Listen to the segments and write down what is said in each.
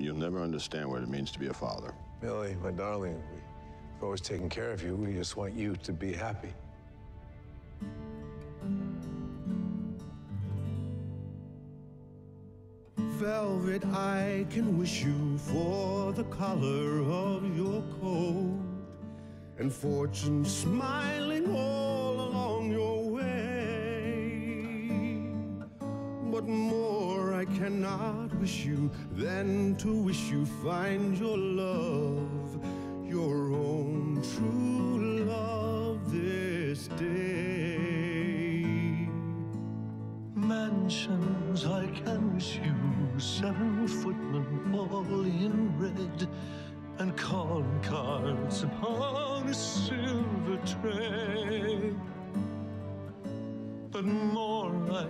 You'll never understand what it means to be a father. Millie, my darling, we've always taken care of you. We just want you to be happy. Velvet, I can wish you for the color of your coat and fortune smiling all along cannot wish you than to wish you find your love, your own true love this day. Mansions I can wish you, seven footmen all in red, and calling cards upon a silver tray.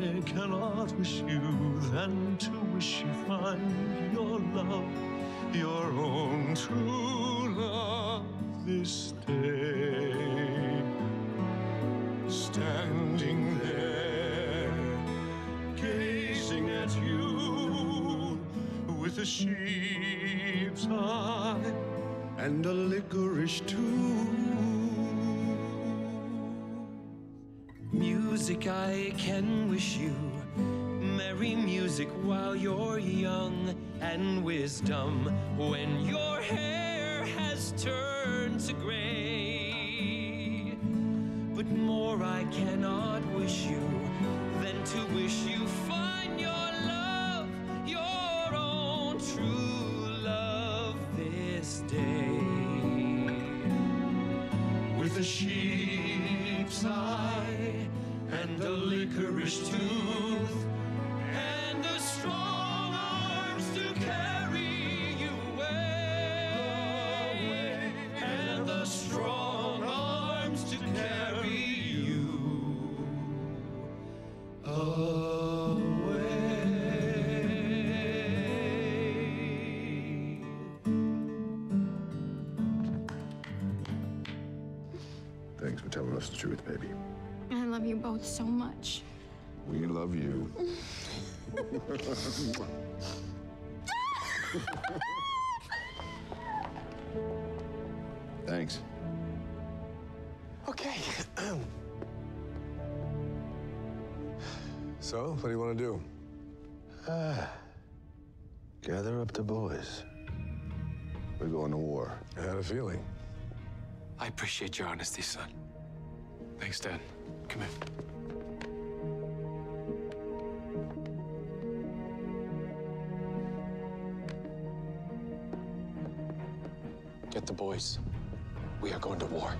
I cannot wish you than to wish you find your love, your own true love this day. Standing there, gazing at you with a sheep's eye. and a licorice too. Music I can wish you, merry music while you're young, and wisdom when your hair has turned to gray. But more I cannot wish you sheep's eye and a licorice tooth and the strong arms to carry you away and the strong arms to carry you away. Thanks for telling us the truth, baby. I love you both so much. We love you. Thanks. Okay. so, what do you want to do? Uh, gather up the boys. We're going to war. I had a feeling. I appreciate your honesty, son. Thanks, Dad. Come here. Get the boys. We are going to war.